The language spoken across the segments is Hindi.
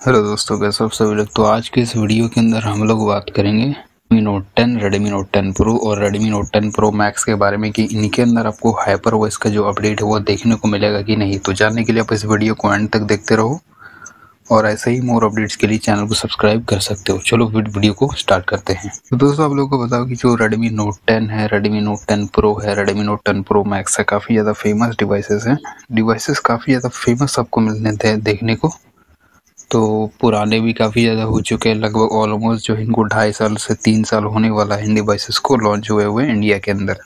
हेलो दोस्तों कैसे आप सभी लोग? तो आज के इस वीडियो के अंदर हम लोग बात करेंगे Redmi note 10, Redmi note 10 pro और रेडमी नोट 10 प्रो मैक्स के बारे में कि इनके अंदर आपको हाइपर वॉइस का जो अपडेट है वो देखने को मिलेगा कि नहीं। तो जानने के लिए आप इस वीडियो को एंड तक देखते रहो और ऐसे ही मोर अपडेट्स के लिए चैनल को सब्सक्राइब कर सकते हो। चलो वीडियो को स्टार्ट करते हैं। तो दोस्तों आप लोगों को बताओ कि जो Redmi Note 10 है Redmi Note 10 Pro है Redmi Note 10 Pro Max है काफ़ी ज़्यादा फ़ेमस डिवाइसेस हैं। डिवाइसेस काफ़ी ज़्यादा फ़ेमस आपको मिलने हैं देखने को। तो पुराने भी काफ़ी ज़्यादा हो चुके हैं। लगभग ऑलमोस्ट जो इनको ढाई साल से तीन साल होने वाला है इन डिवाइसेस को लॉन्च हुए हुए इंडिया के अंदर।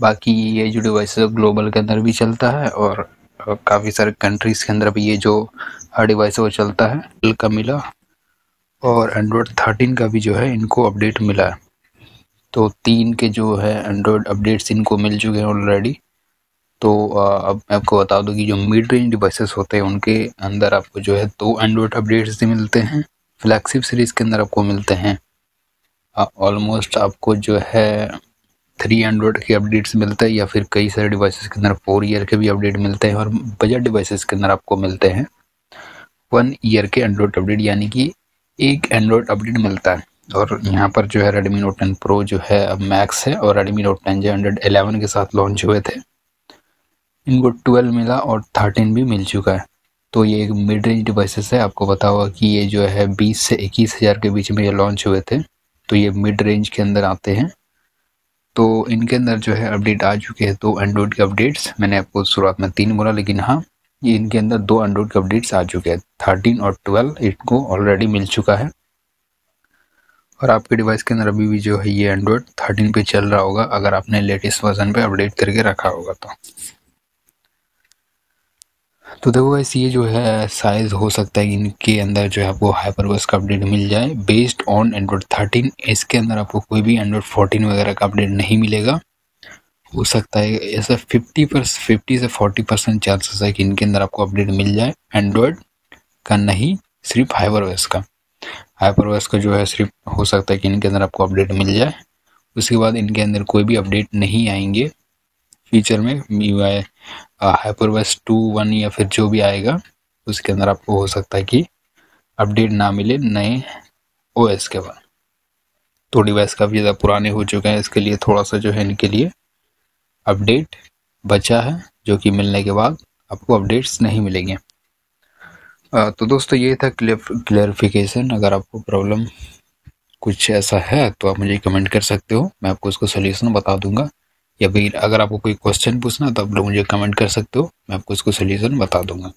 बाकी ये जो डिवाइसेस ग्लोबल के अंदर भी चलता है और काफ़ी सारे कंट्रीज़ के अंदर भी ये जो हर डिवाइस वो चलता है का मिला और एंड्रॉयड थर्टीन का भी जो है इनको अपडेट मिला है। तो तीन के जो है एंड्रॉयड अपडेट्स इनको मिल चुके हैं ऑलरेडी तो अब मैं आपको बता दूँ कि जो मिड रेंज डिवाइसेस होते हैं, उनके अंदर आपको जो है दो एंड्रॉयड अपडेट्स भी मिलते हैं फ्लैगशिप सीरीज़ के अंदर आपको मिलते हैं। ऑलमोस्ट आपको जो है थ्री एंड्रॉयड के अपडेट्स मिलते हैं या फिर कई सारे डिवाइसेस के अंदर फोर ईयर के भी अपडेट मिलते हैं और बजट डिवाइसेस के अंदर आपको मिलते हैं। वन ईयर के एंड्रॉयड अपडेट यानी कि एक एंड्रॉयड अपडेट मिलता है। और यहाँ पर जो है रेडमी नोट टेन प्रो जो है अब मैक्स है और रेडमी नोट टेन जो हंड्रेड एलेवन के साथ लॉन्च हुए थे। इनको ट्वेल्व मिला और थर्टीन भी मिल चुका है। तो ये एक मिड रेंज डिवाइसेस है। आपको पता होगा कि ये जो है बीस से इक्कीस हज़ार के बीच में ये लॉन्च हुए थे। तो ये मिड रेंज के अंदर आते हैं। तो इनके अंदर जो है अपडेट आ चुके हैं दो एंड्रॉइड के अपडेट्स मैंने आपको शुरुआत में तीन बोला, लेकिन हाँ ये इनके अंदर दो एंड्रॉइड के अपडेट्स आ चुके हैं। थर्टीन और ट्वेल्व इनको ऑलरेडी मिल चुका है। और आपके डिवाइस के अंदर अभी भी जो है ये एंड्रॉयड थर्टीन पे चल रहा होगा, अगर आपने लेटेस्ट वर्जन पे अपडेट करके रखा होगा तो। तो देखो वैसे ये जो है साइज़ हो सकता है इनके अंदर जो है आपको हाइपर हाइपरवर्स का अपडेट मिल जाए। बेस्ड ऑन एंड्रॉयड थर्टीन इसके अंदर आपको कोई भी एंड्रॉयड फोर्टीन वगैरह का अपडेट नहीं मिलेगा। हो सकता है, ऐसा फिफ्टी पर फिफ्टी से फोर्टी परसेंट चांसेस है कि इनके अंदर आपको अपडेट मिल जाए। एंड्रॉयड का नहीं, सिर्फ़ हाइपरवर्स का। हाइपर हाइपरवर्स का जो है, सिर्फ़ हो सकता है कि इनके अंदर आपको अपडेट मिल जाए। उसके बाद इनके अंदर कोई भी अपडेट नहीं आएँगे। फीचर में यू आई हाइपरवर्स टू वन या फिर जो भी आएगा, उसके अंदर आपको हो सकता है कि अपडेट ना मिले नए ओ एस के बाद। तो डिवाइस काफ़ी ज़्यादा पुराने हो चुके हैं, इसके लिए थोड़ा सा जो है इनके लिए अपडेट बचा है, जो कि मिलने के बाद आपको अपडेट्स नहीं मिलेंगे। तो दोस्तों, ये था क्लियरिफिकेशन अगर आपको प्रॉब्लम कुछ ऐसा है तो आप मुझे कमेंट कर सकते हो, मैं आपको उसका सोल्यूशन बता दूँगा। या फिर अगर आपको कोई क्वेश्चन पूछना तो आप लोग मुझे कमेंट कर सकते हो। मैं आपको उसको सोल्यूशन बता दूँगा।